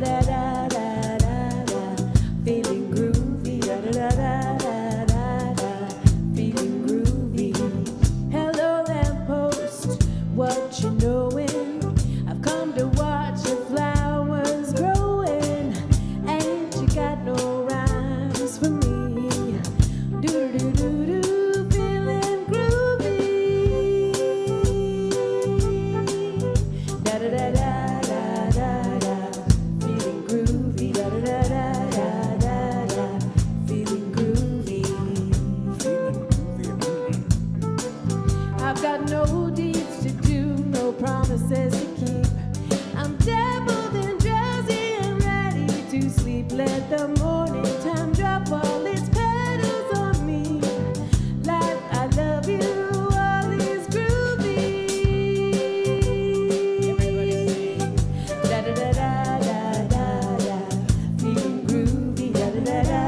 that I no deeds to do, no promises to keep. I'm and ready to sleep. Let the morning time drop all its petals on me. Life, I love you. da da da